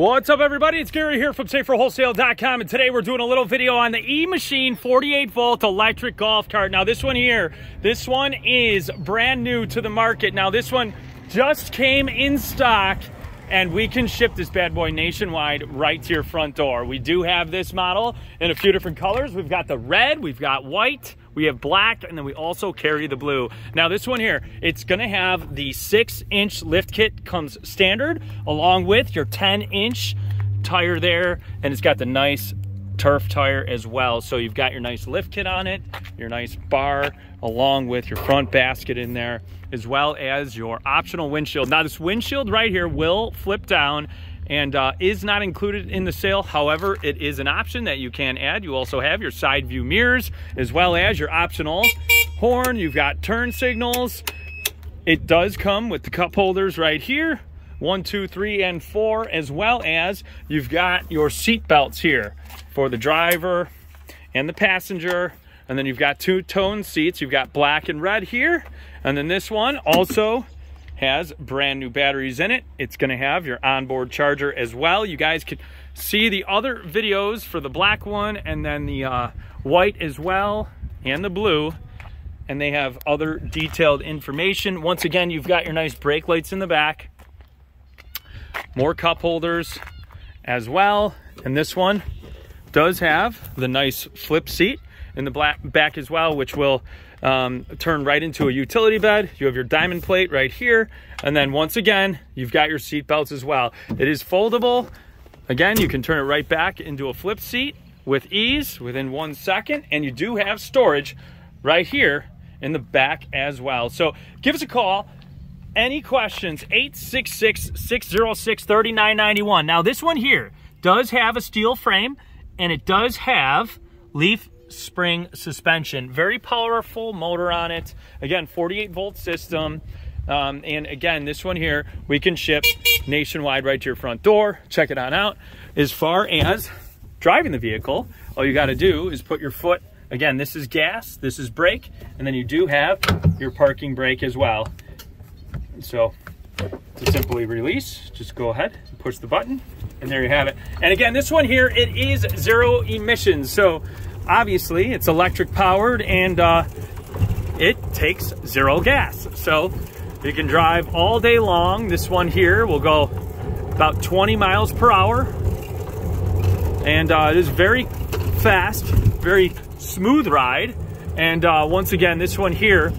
What's up everybody? It's Gary here from SaferWholesale.com and today we're doing a little video on the E-Machine 48 volt electric golf cart. Now this one here, this one is brand new to the market. Now this one just came in stock and we can ship this bad boy nationwide right to your front door. We do have this model in a few different colors. We've got the red, we've got white, we have black, and then we also carry the blue. Now this one here, it's gonna have the six inch lift kit comes standard along with your 10 inch tire there, and it's got the nice turf tire as well. So you've got your nice lift kit on it, your nice bar, along with your front basket in there, as well as your optional windshield. Now this windshield right here will flip down and uh, is not included in the sale. However, it is an option that you can add. You also have your side view mirrors, as well as your optional horn. You've got turn signals. It does come with the cup holders right here, one, two, three, and four, as well as you've got your seat belts here for the driver and the passenger. And then you've got two tone seats. You've got black and red here. And then this one also has brand new batteries in it. It's gonna have your onboard charger as well. You guys can see the other videos for the black one and then the uh, white as well and the blue. And they have other detailed information. Once again, you've got your nice brake lights in the back. More cup holders as well. And this one does have the nice flip seat in the black back as well, which will um, turn right into a utility bed. You have your diamond plate right here. And then once again, you've got your seat belts as well. It is foldable. Again, you can turn it right back into a flip seat with ease within one second. And you do have storage right here in the back as well. So give us a call. Any questions, 866-606-3991. Now this one here does have a steel frame and it does have leaf spring suspension. Very powerful motor on it. Again, 48 volt system. Um, and again, this one here, we can ship nationwide right to your front door. Check it on out. As far as driving the vehicle, all you gotta do is put your foot, again, this is gas, this is brake, and then you do have your parking brake as well. So to simply release, just go ahead and push the button, and there you have it. And again, this one here, it is zero emissions. So obviously it's electric powered and uh, it takes zero gas. So you can drive all day long. This one here will go about 20 miles per hour. And uh, it is very fast, very smooth ride. And uh, once again, this one here,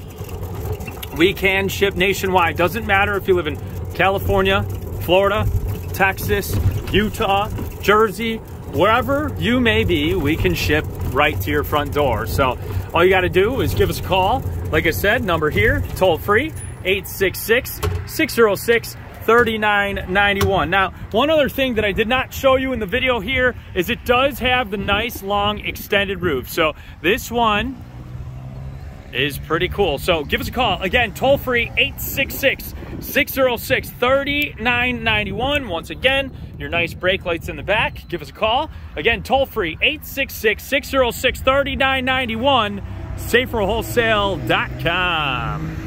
we can ship nationwide. Doesn't matter if you live in California, Florida, Texas, Utah, Jersey, wherever you may be, we can ship right to your front door. So all you got to do is give us a call. Like I said, number here, toll free, 866-606-3991. Now, one other thing that I did not show you in the video here is it does have the nice long extended roof. So this one is pretty cool. So give us a call. Again, toll free 866-606-3991. Once again, your nice brake lights in the back. Give us a call. Again, toll free 866-606-3991. SaferWholesale.com.